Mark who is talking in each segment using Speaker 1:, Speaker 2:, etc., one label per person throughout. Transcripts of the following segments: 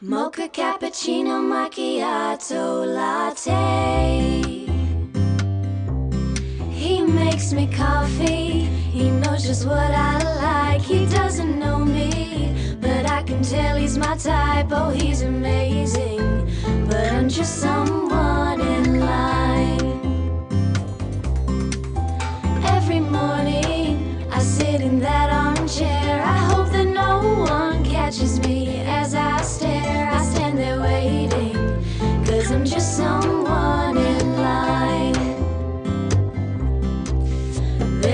Speaker 1: Mocha cappuccino macchiato latte. He makes me coffee, he knows just what I like. He doesn't know me, but I can tell he's my type. Oh, he's amazing, but I'm just someone.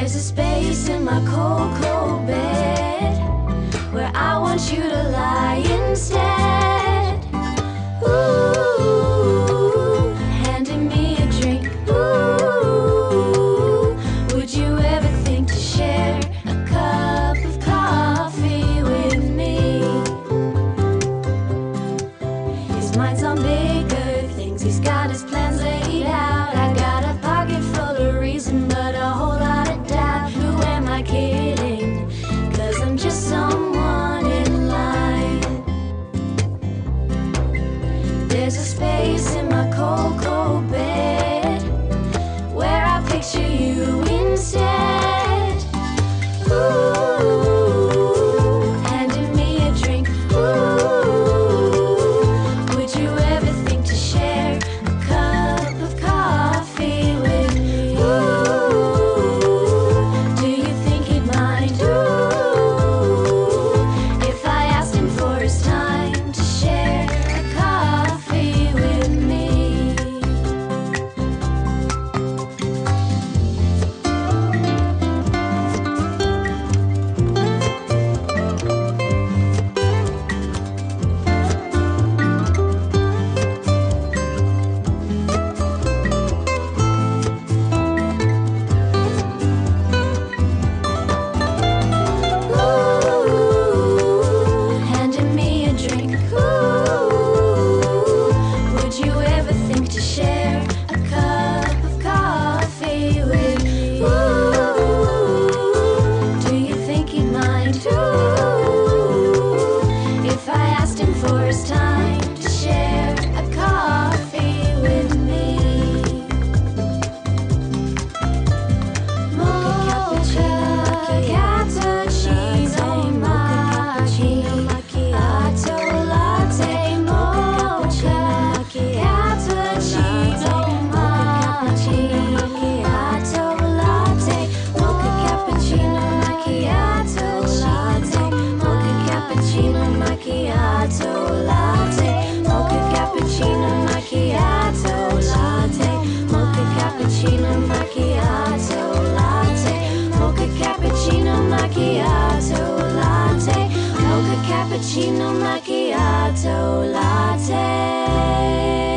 Speaker 1: There's a space in my cold, cold bed where I want you to lie instead. Ooh, handing me a drink. Ooh, would you ever think to share a cup of coffee with me? His mind's on bigger things, he's got his plans laid out. Cappuccino macchiato latte.